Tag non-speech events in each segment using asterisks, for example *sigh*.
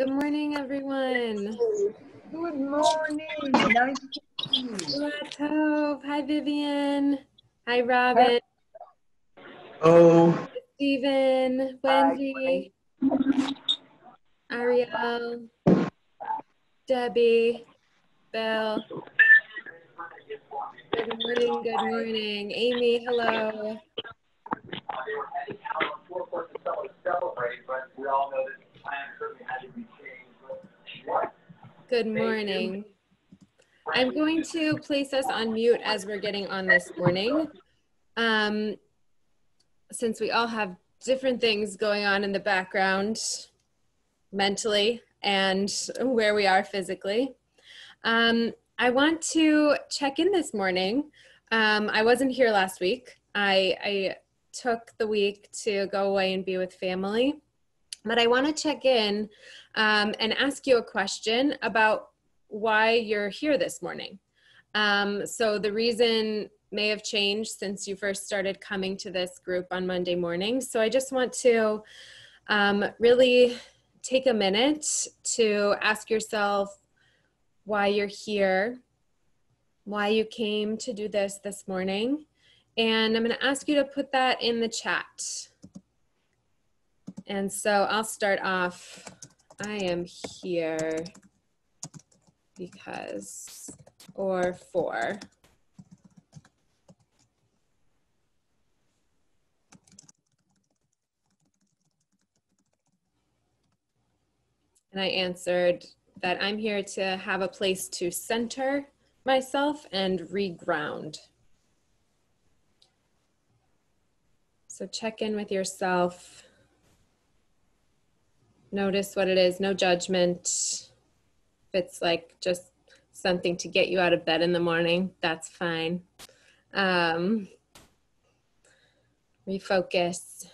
Good morning, everyone. Good morning. Nice to see you. Tove. Hi, Vivian. Hi, Robin. Oh, Stephen. Wendy. Ariel. Debbie. Bill. Good morning. Good morning. Amy, hello. Good morning. I'm going to place us on mute as we're getting on this morning. Um, since we all have different things going on in the background mentally and where we are physically. Um, I want to check in this morning. Um, I wasn't here last week. I, I took the week to go away and be with family. But I want to check in um, and ask you a question about why you're here this morning. Um, so the reason may have changed since you first started coming to this group on Monday morning. So I just want to um, really take a minute to ask yourself why you're here, why you came to do this this morning. And I'm going to ask you to put that in the chat. And so I'll start off. I am here because, or for. And I answered that I'm here to have a place to center myself and reground. So check in with yourself. Notice what it is, no judgment. If it's like just something to get you out of bed in the morning, that's fine. Um, refocus,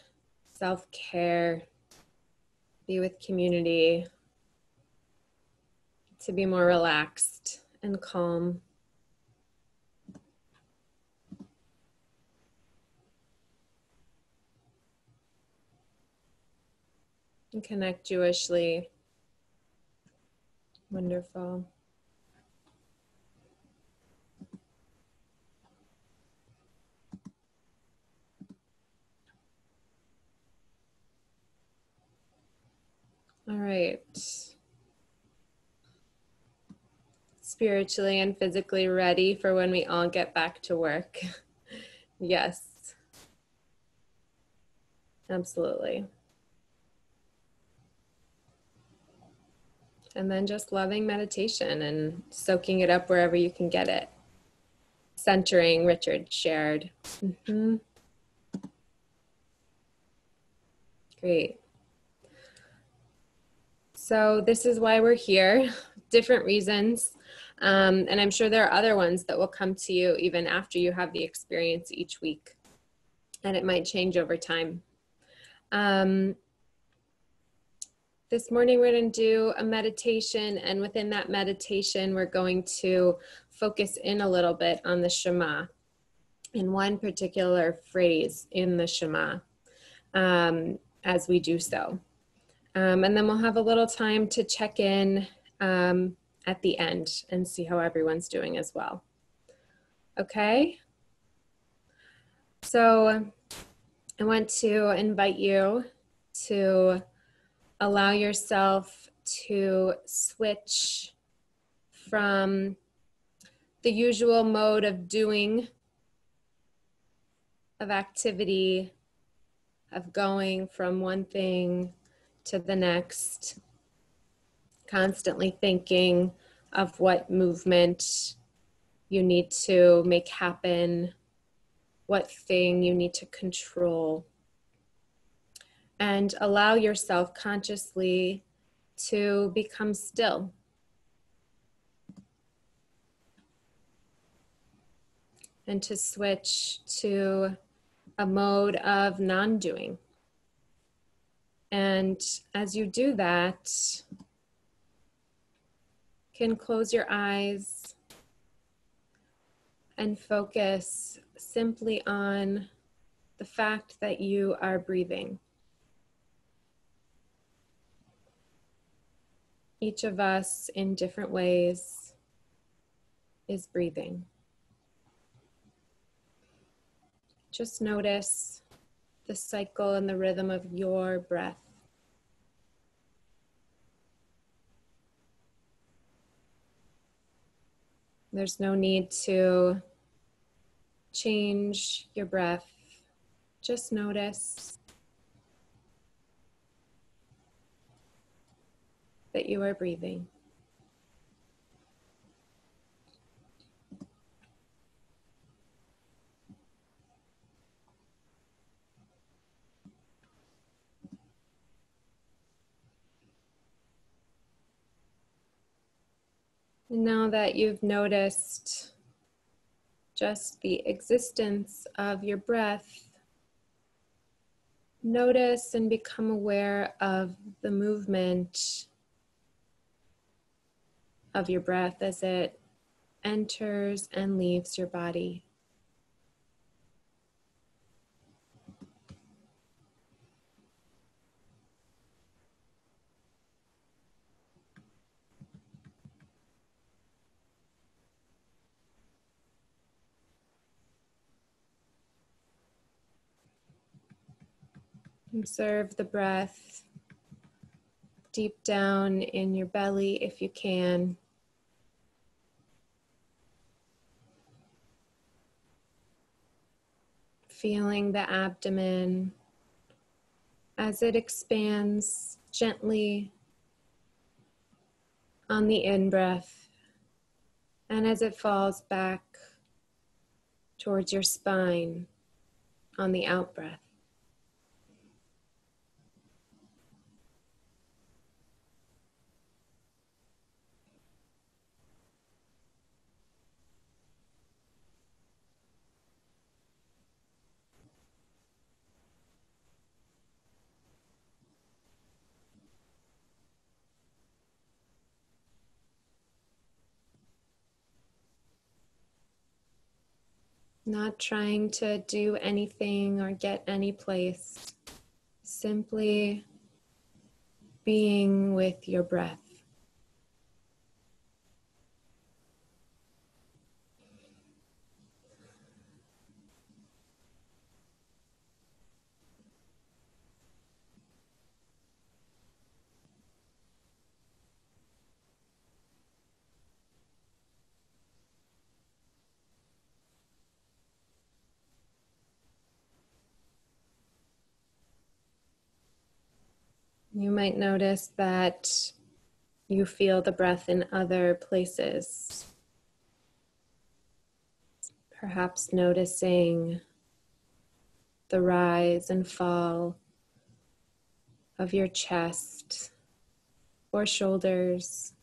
self care, be with community, to be more relaxed and calm. Connect Jewishly. Wonderful. All right. Spiritually and physically ready for when we all get back to work. *laughs* yes. Absolutely. And then just loving meditation and soaking it up wherever you can get it. Centering, Richard shared. Mm-hmm. Great. So, this is why we're here, *laughs* different reasons. Um, and I'm sure there are other ones that will come to you even after you have the experience each week. And it might change over time. Um, this morning, we're going to do a meditation, and within that meditation, we're going to focus in a little bit on the Shema in one particular phrase in the Shema um, as we do so. Um, and then we'll have a little time to check in um, at the end and see how everyone's doing as well. Okay? So I want to invite you to allow yourself to switch from the usual mode of doing, of activity, of going from one thing to the next, constantly thinking of what movement you need to make happen, what thing you need to control and allow yourself consciously to become still. And to switch to a mode of non doing. And as you do that, can close your eyes and focus simply on the fact that you are breathing. Each of us in different ways is breathing. Just notice the cycle and the rhythm of your breath. There's no need to change your breath. Just notice that you are breathing. And now that you've noticed just the existence of your breath, notice and become aware of the movement of your breath as it enters and leaves your body. Observe the breath deep down in your belly if you can. Feeling the abdomen as it expands gently on the in breath and as it falls back towards your spine on the out breath. Not trying to do anything or get any place. Simply being with your breath. You might notice that you feel the breath in other places. Perhaps noticing the rise and fall of your chest or shoulders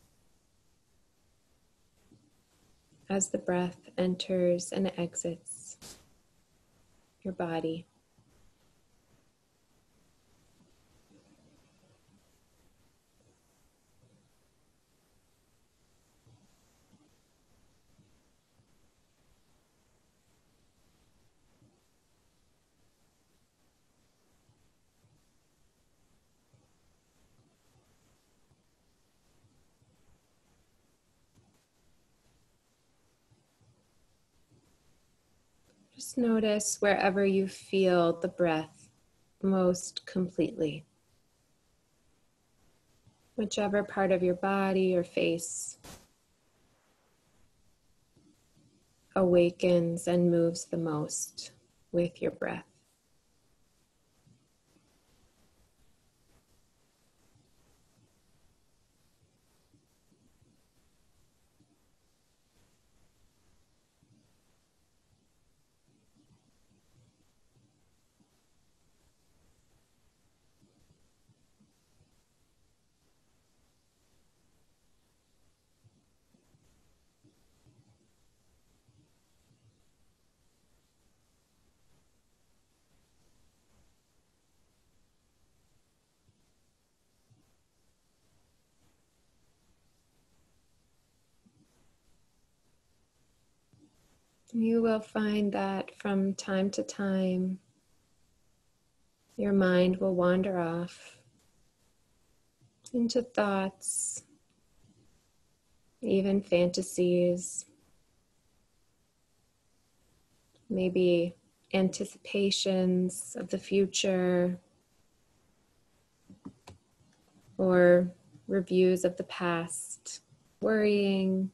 as the breath enters and exits your body. Notice wherever you feel the breath most completely. Whichever part of your body or face awakens and moves the most with your breath. You will find that from time to time, your mind will wander off into thoughts even fantasies, maybe anticipations of the future or reviews of the past, worrying,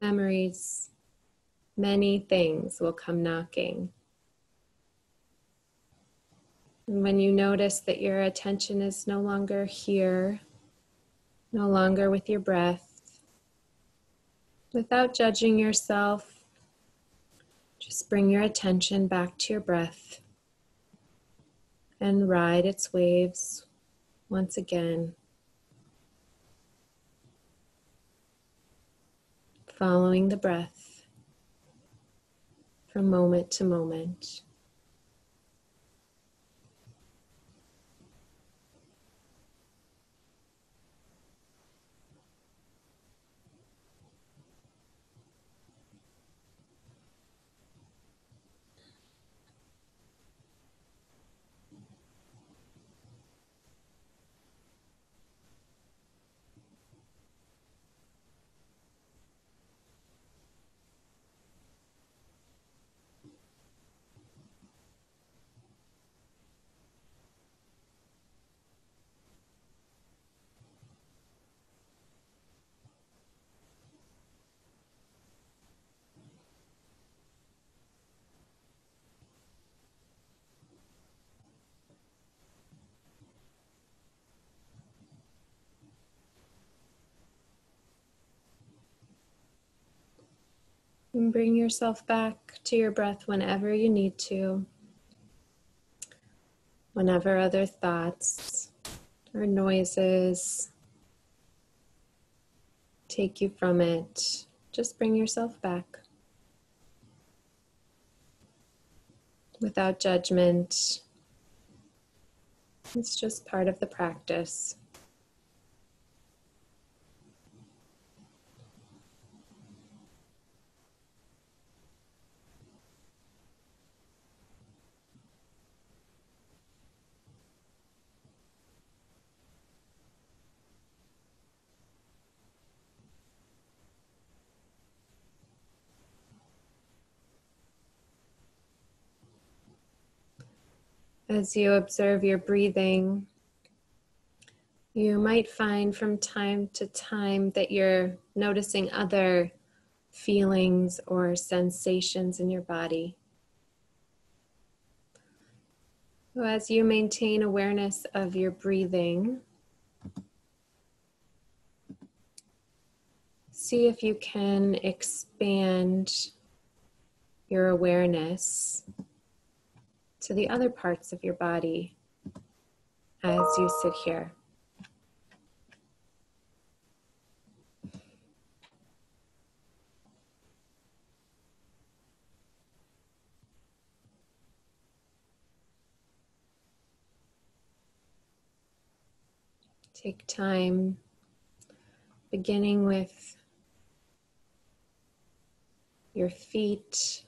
memories, many things will come knocking. And when you notice that your attention is no longer here, no longer with your breath, without judging yourself, just bring your attention back to your breath and ride its waves once again. Following the breath from moment to moment. And bring yourself back to your breath whenever you need to. Whenever other thoughts or noises take you from it, just bring yourself back. Without judgment, it's just part of the practice. As you observe your breathing, you might find from time to time that you're noticing other feelings or sensations in your body. So as you maintain awareness of your breathing, see if you can expand your awareness to the other parts of your body as you sit here. Take time beginning with your feet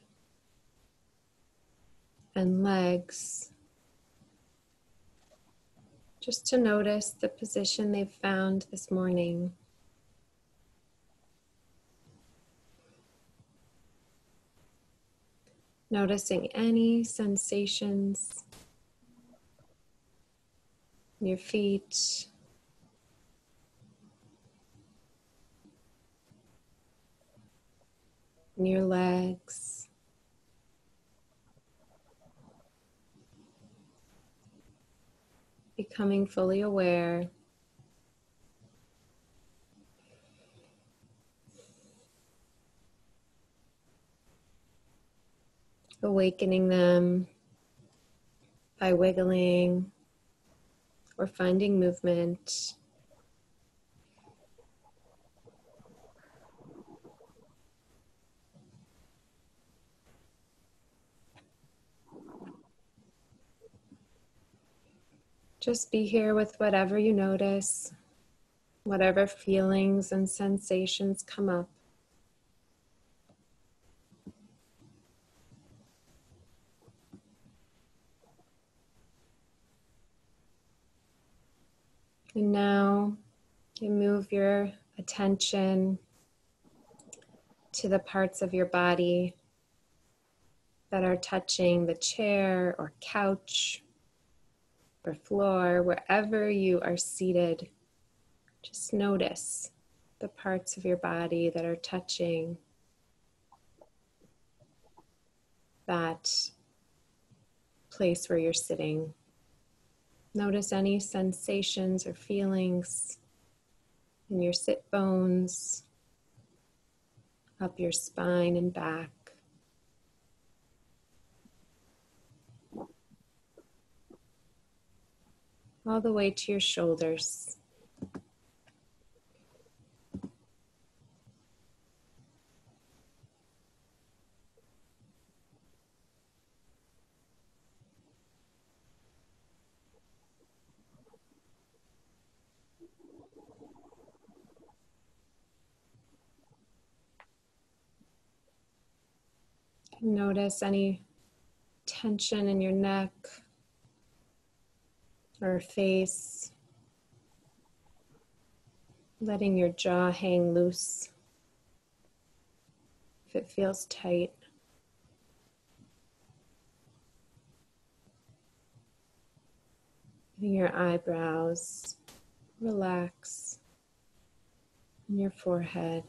and legs. Just to notice the position they've found this morning. Noticing any sensations in your feet, in your legs. Becoming fully aware. Awakening them by wiggling or finding movement. Just be here with whatever you notice, whatever feelings and sensations come up. And now you move your attention to the parts of your body that are touching the chair or couch or floor, wherever you are seated. Just notice the parts of your body that are touching that place where you're sitting. Notice any sensations or feelings in your sit bones, up your spine and back. All the way to your shoulders. Notice any tension in your neck or face, letting your jaw hang loose if it feels tight. Letting your eyebrows relax in your forehead.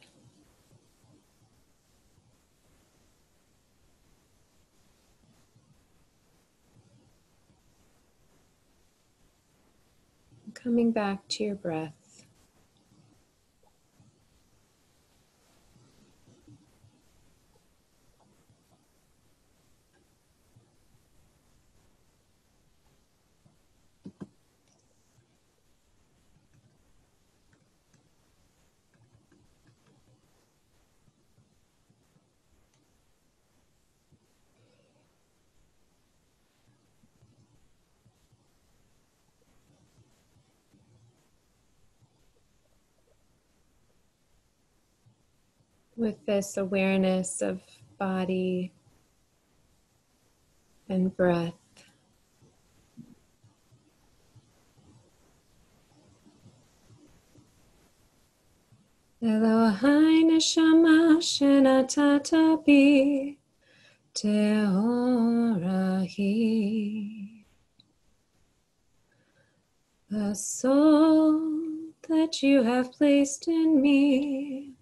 Coming back to your breath. With this awareness of body and breath. Elohai neshama shenatata bi tehorahi. The soul that you have placed in me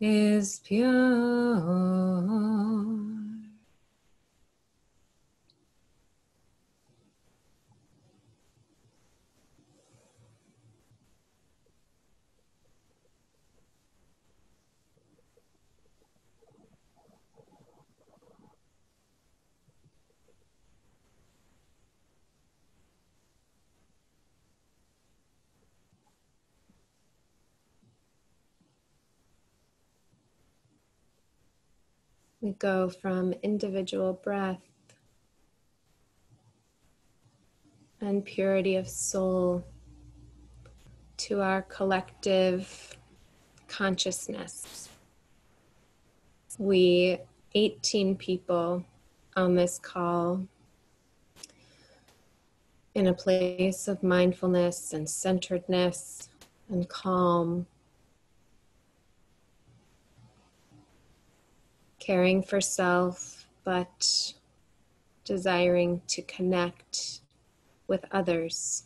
is pure. We go from individual breath and purity of soul to our collective consciousness. We, 18 people on this call, in a place of mindfulness and centeredness and calm caring for self, but desiring to connect with others.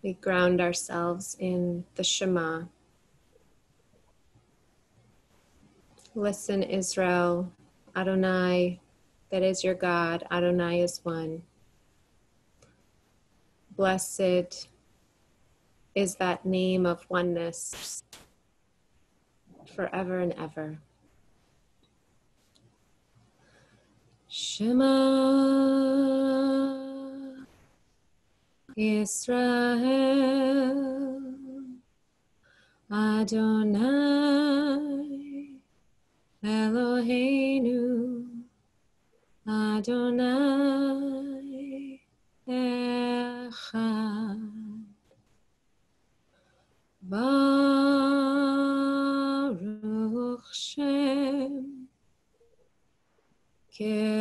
We ground ourselves in the Shema. Listen, Israel, Adonai, that is your God, Adonai is one. Blessed is that name of oneness forever and ever. Shema Israel Adonai Eloheinu Adonai Echad Kevod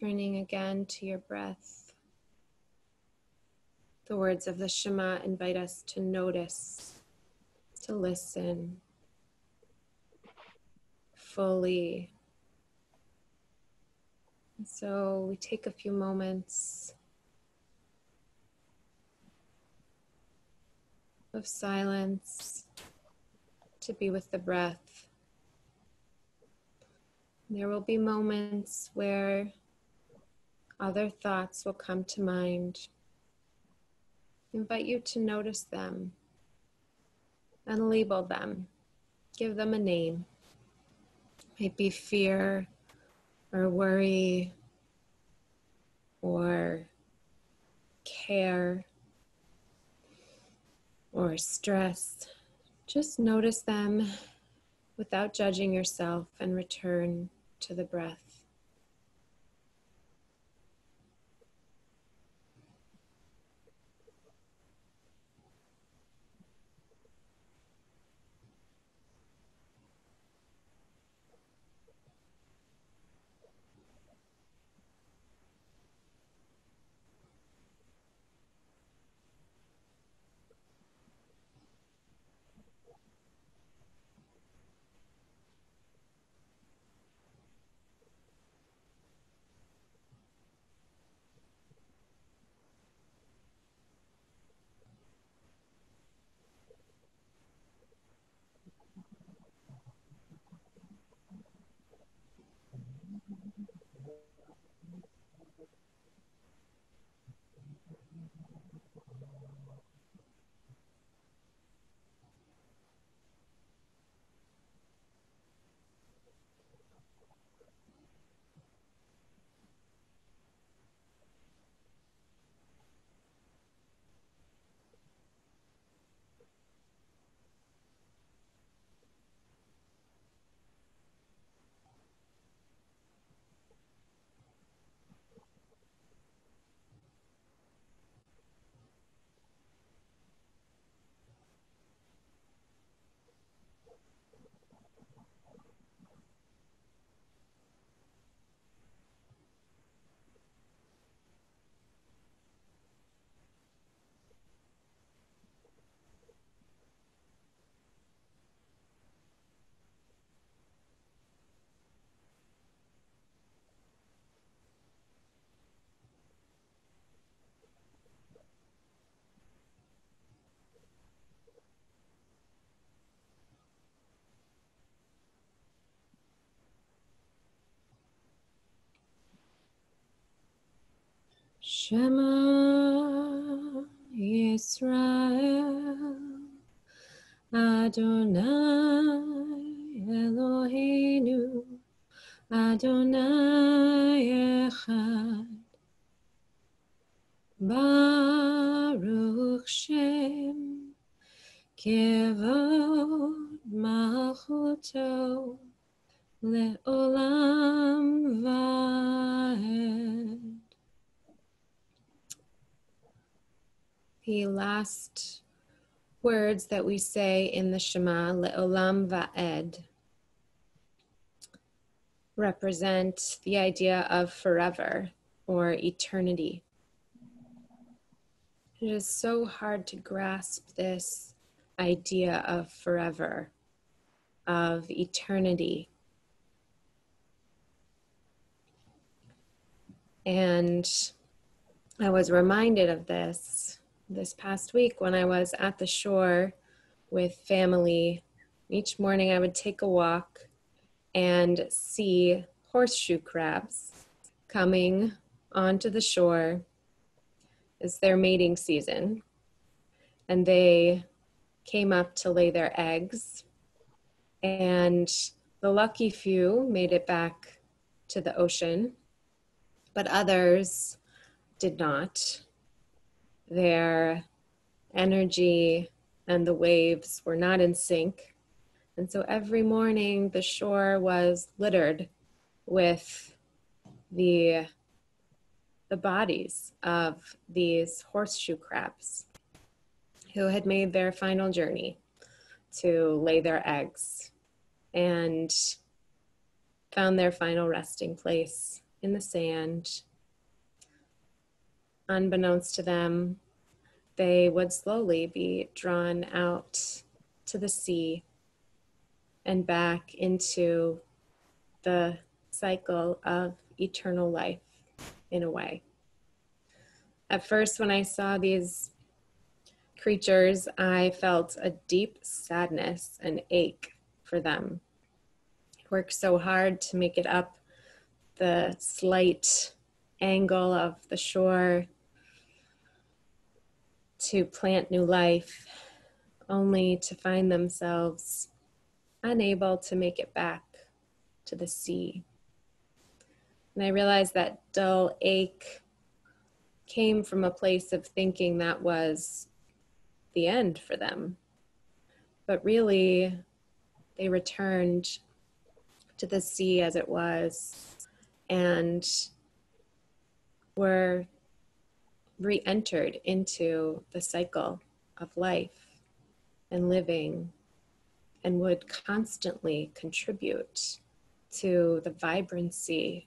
Returning again to your breath. The words of the Shema invite us to notice, to listen fully. So we take a few moments of silence to be with the breath. There will be moments where other thoughts will come to mind. Invite you to notice them and label them. Give them a name. Maybe fear or worry or care or stress. Just notice them without judging yourself and return to the breath. Shema Yisrael Adonai Eloheinu Adonai Echad Baruch Shem Kevod Malchuto Le'olam Vaed the last words that we say in the Shema, Le'olam Va'ed, represent the idea of forever or eternity. It is so hard to grasp this idea of forever, of eternity. And I was reminded of this this past week when I was at the shore with family. Each morning I would take a walk and see horseshoe crabs coming onto the shore. It's their mating season. And they came up to lay their eggs. And the lucky few made it back to the ocean, but others did not their energy and the waves were not in sync. And so every morning the shore was littered with the, the bodies of these horseshoe crabs who had made their final journey to lay their eggs and found their final resting place in the sand. Unbeknownst to them, they would slowly be drawn out to the sea and back into the cycle of eternal life in a way. At first, when I saw these creatures, I felt a deep sadness and ache for them. I worked so hard to make it up the slight angle of the shore to plant new life, only to find themselves unable to make it back to the sea. And I realized that dull ache came from a place of thinking that was the end for them. But really, they returned to the sea as it was and were re entered into the cycle of life and living and would constantly contribute to the vibrancy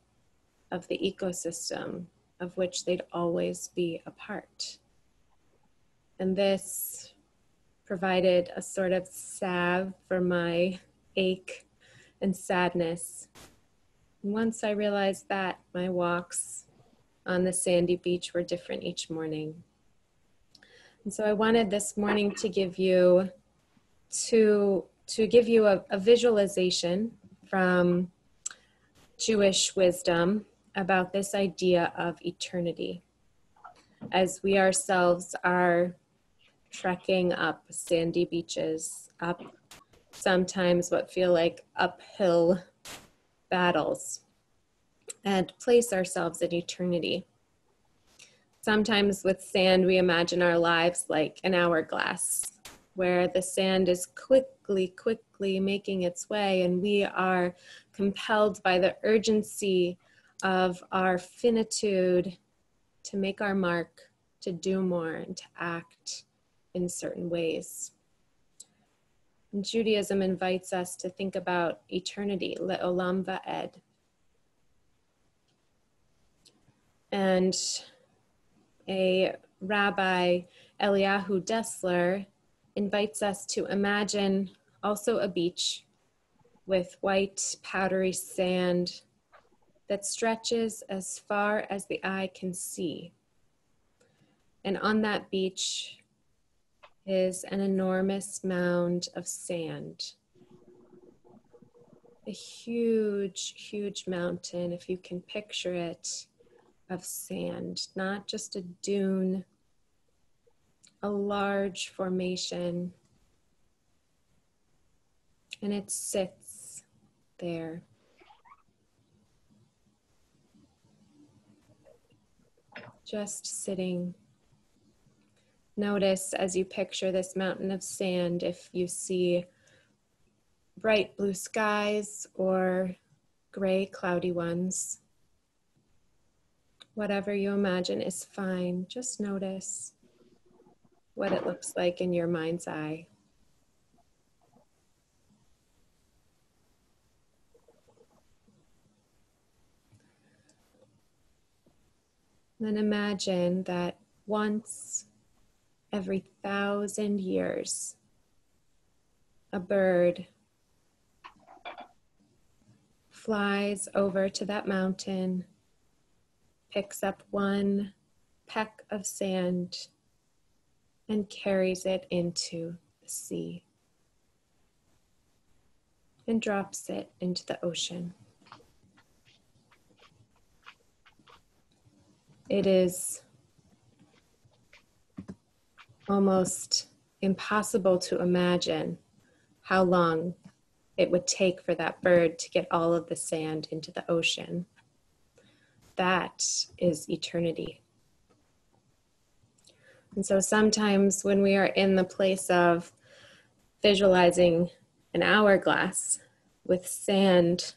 of the ecosystem of which they'd always be a part. And this provided a sort of salve for my ache and sadness. Once I realized that, my walks on the sandy beach were different each morning. And so I wanted this morning to give you to to give you a, a visualization from Jewish wisdom about this idea of eternity. As we ourselves are trekking up sandy beaches, up sometimes what feel like uphill battles and place ourselves in eternity. Sometimes with sand, we imagine our lives like an hourglass where the sand is quickly, quickly making its way, and we are compelled by the urgency of our finitude to make our mark, to do more, and to act in certain ways. And Judaism invites us to think about eternity, le'olam va'ed, And a rabbi, Eliyahu Dessler, invites us to imagine also a beach with white, powdery sand that stretches as far as the eye can see. And on that beach is an enormous mound of sand. A huge, huge mountain, if you can picture it of sand, not just a dune, a large formation. And it sits there. Just sitting. Notice as you picture this mountain of sand if you see bright blue skies or gray, cloudy ones. Whatever you imagine is fine. Just notice what it looks like in your mind's eye. Then imagine that once every thousand years, a bird flies over to that mountain picks up one peck of sand and carries it into the sea and drops it into the ocean. It is almost impossible to imagine how long it would take for that bird to get all of the sand into the ocean that is eternity. And so sometimes when we are in the place of visualizing an hourglass with sand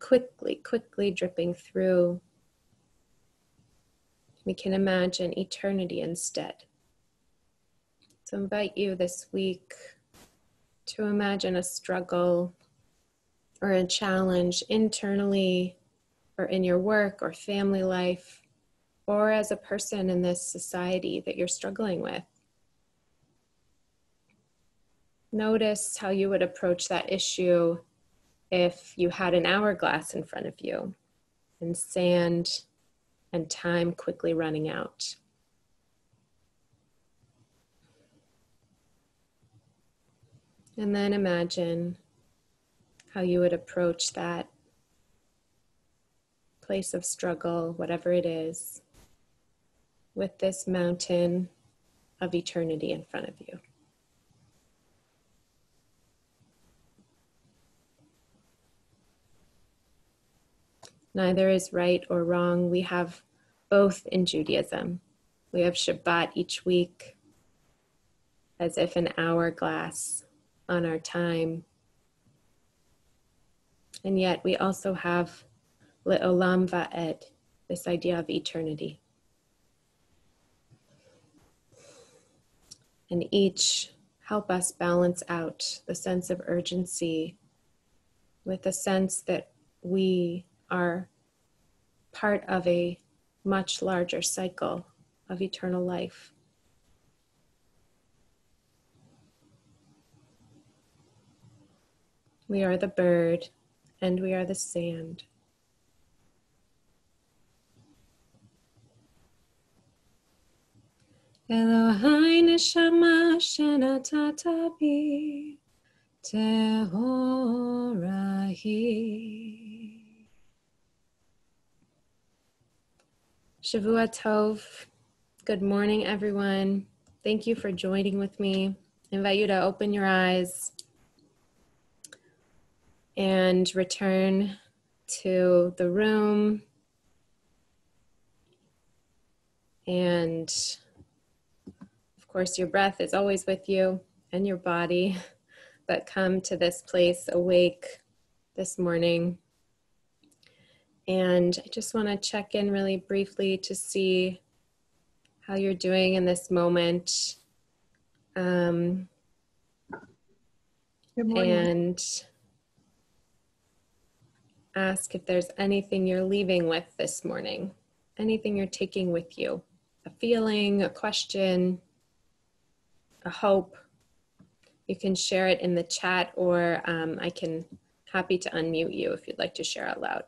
quickly, quickly dripping through, we can imagine eternity instead. So invite you this week to imagine a struggle or a challenge internally or in your work or family life, or as a person in this society that you're struggling with. Notice how you would approach that issue if you had an hourglass in front of you and sand and time quickly running out. And then imagine how you would approach that place of struggle, whatever it is, with this mountain of eternity in front of you. Neither is right or wrong. We have both in Judaism. We have Shabbat each week as if an hourglass on our time. And yet we also have Le'olam Va'ed, this idea of eternity. And each help us balance out the sense of urgency with the sense that we are part of a much larger cycle of eternal life. We are the bird and we are the sand. Elohai neshama shenatata bi tehorahi. Shavua Tov. Good morning, everyone. Thank you for joining with me. I invite you to open your eyes and return to the room. And course, your breath is always with you and your body, *laughs* but come to this place awake this morning. And I just want to check in really briefly to see how you're doing in this moment. Um, and ask if there's anything you're leaving with this morning, anything you're taking with you, a feeling, a question, hope. You can share it in the chat or um, I can happy to unmute you if you'd like to share out loud.